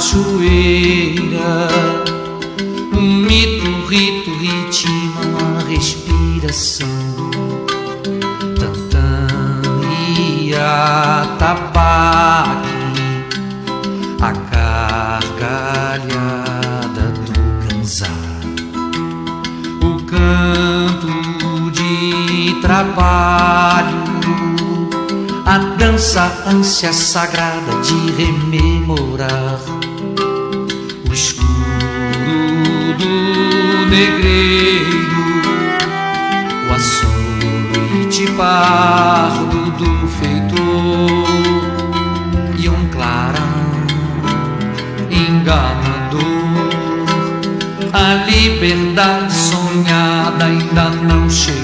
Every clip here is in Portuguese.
cachoeira. Um mito, rito, ritmo, uma respiração. Tantã e atabaque, a gargalhada do ganzar. O canto de trabalho a dança, ânsia sagrada de rememorar do negreiro, o açoite pardo do feitor e um clarão enganador. A liberdade sonhada ainda não chegou.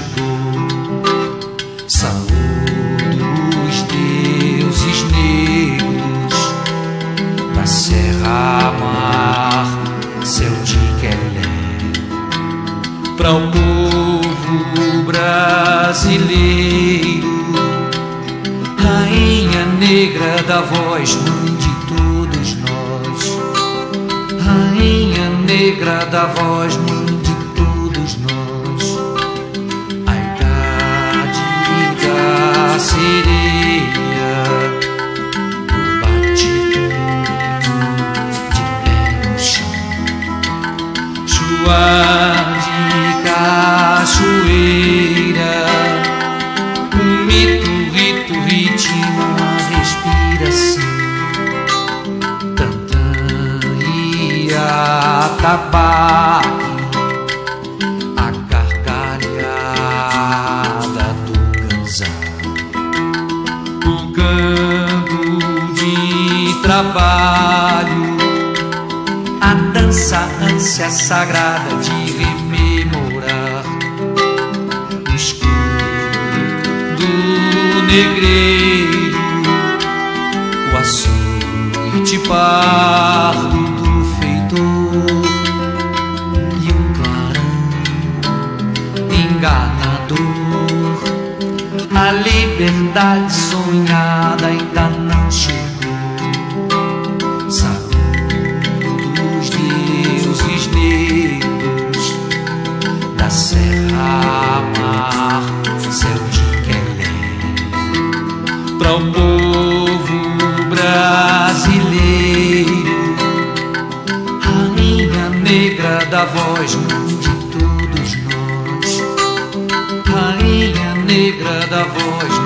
Para o povo brasileiro, rainha negra da voz, mãe de todos nós, rainha negra da voz, mãe atabaque, a gargalhada do ganzar, o canto de trabalho, a dança, ânsia sagrada de negreiro, o açoite pardo A liberdade sonhada ainda não chegou. Saúde dos deuses negros da Serra Mar, céu de para o povo brasileiro, rainha negra da voz de negra da voz